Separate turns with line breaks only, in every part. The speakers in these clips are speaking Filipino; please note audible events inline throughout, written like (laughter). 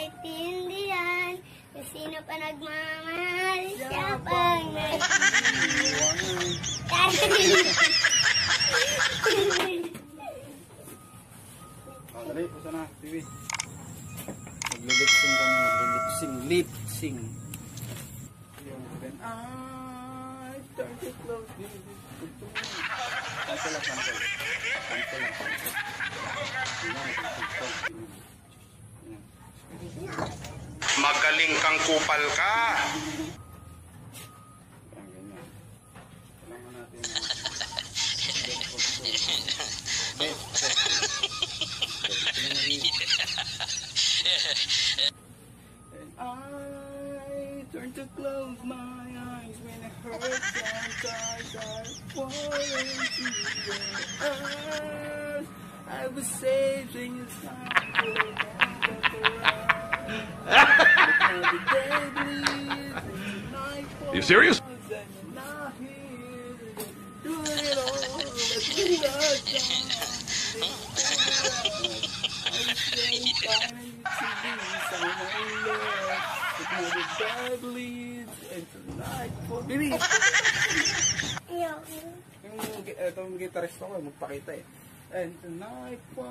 maintindihan Kung sino pa nagmamahal Siya pang
dali, usa na, Bibi. Maglilipsing kami, maglilipsing, lipsing. Yung then I to close Cancel lang, cancel. Cancel lang, cancel. TikTok. Yan.
Magaling kang kupal ka.
I turn to close my eyes when it hurts sometimes I fall into the earth. I was saving you something
You serious?
Bibi!
Ayoko.
Yung gi- itong guitarist ako, magpakita eh. And tonight was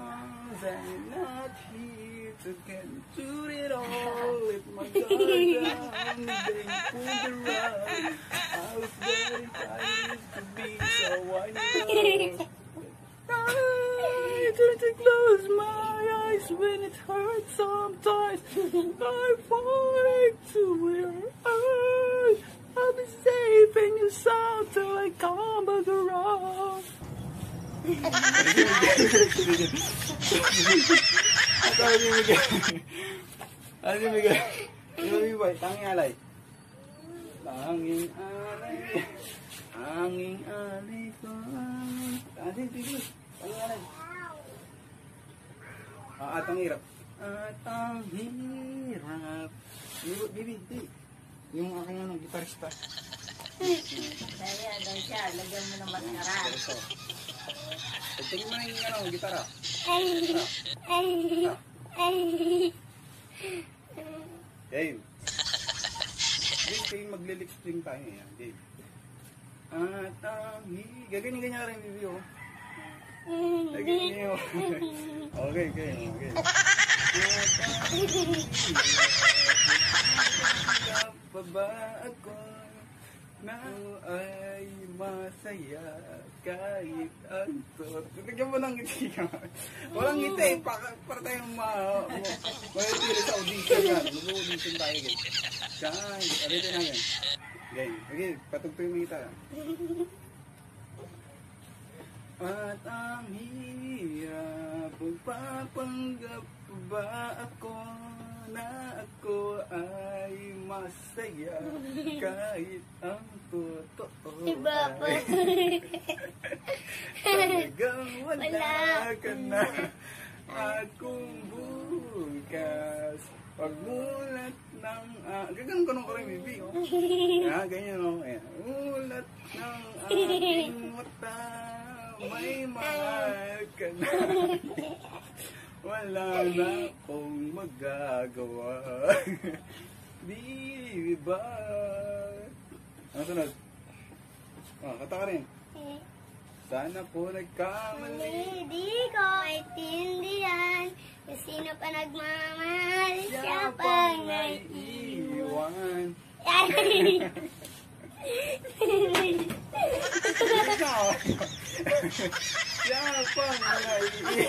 I'm not here to get to it all. If my guard down, then pull the rug. I was very tired to be, so I know. I try to close my eyes when it hurts sometimes. I'm falling to your earth. I'll be safe in your sound till I come back around. Ito ang bibigay. Ano yung bibigay? Yung bibigay, tanging alay. Tanging alay. Tanging alay ko. Tanging bibigay. Tanging alay. Ah, at ang hirap. At ang hirap. Bibi, bibi. Yung aking ano, gitarista.
Kaya daw siya, lagyan mo ng maskara.
Tingin mo yung ano, gitara.
Ay.
Dave. Dave, kayo maglilips din tayo yan, Dave. At ang hi- Gaganin ganyan rin. Gaganin niyo. (laughs) Okay, okay, okay. At ang pa ba ako na ay masaya kahit ang tot. Lagyan mo ng ngiti ka. Walang ngiti. Para, para tayong ma... Mayroon sa audition yan. Mag-audition tayo guys. Guys, alitin na yan. Okay, okay, patugtog mo kita. At ang hirap Magpapanggap ba ako na ako ay masaya (laughs) kahit ang totoo
Iba pa.
ay (laughs) talagang wala
Wala.
ka na akong bukas pagmulat ng ah, gaganong ko nung ko rin baby oh. ah, ganyan oh Ayan. ulat ng aking mata may mahal ka na (laughs) wala na akong magagawa. (laughs) Di ba? Ano sunod. Oh, kata ka rin. Sana po nagkamali.
Hindi ko maintindihan Kung sino pa nagmamahal Siya pang naiiwan.
naiiwan (laughs) (laughs) Siya pang naiiwan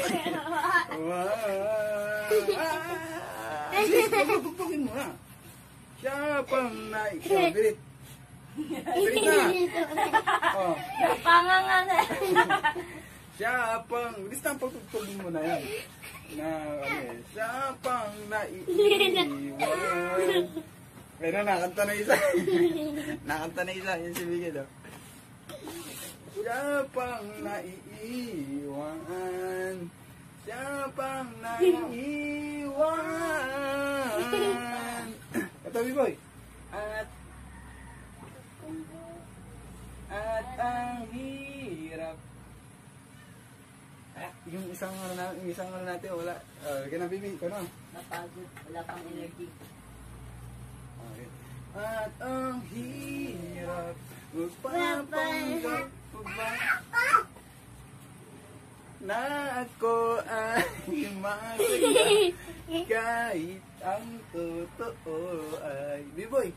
Pagpagpagin mo na Siya pang na Oh
Pangangan eh.
Siya pang, bilis mo na yan. Na, ano eh, siya pang naiiwan. Pero nakanta na isa. nakanta na isa, yan si Miguel. Oh. Siya pang naiiwan. Siya pang naiiwan. Ito, (coughs) B-boy. At at ang hirap yung isang ano na, yung isang ano natin, wala. Uh, kaya na, bibi, na.
Napagod. Wala pang energy.
Okay. At ang hirap magpapanggap pa ba? Na ako ay masaya. (laughs) Kahit ang totoo ay Biboy!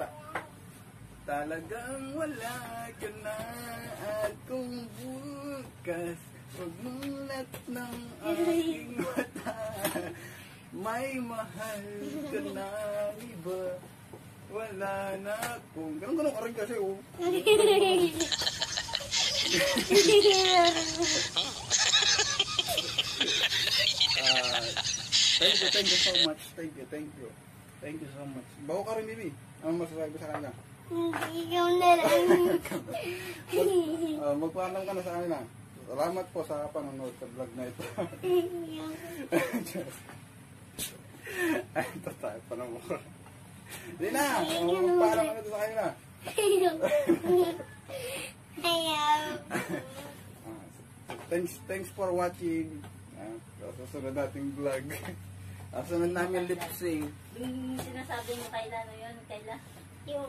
Pa, talagang wala ka na. At kung bukas pagmulat ng aking (laughs) mata. May mahal ka na iba wala na akong ganun ganun ka rin kasi oh Ah, thank you, thank you so much. Thank you, thank you. Thank you so much. Bago ka rin, Bibi. Ano masasabi ko sa kanila?
Ikaw na lang.
Uh, magpaalam ka na sa kanila. Salamat po sa panonood sa vlog na ito. (laughs) Ay, ito tayo pa naman. Hindi na! Magpaalam ka na sa kanila.
Ayaw. (laughs)
Thanks, thanks for watching. Sa susunod nating vlog. Susunod namin lip sync.
Yung sinasabi mo kailan na yun, kailan?
Yung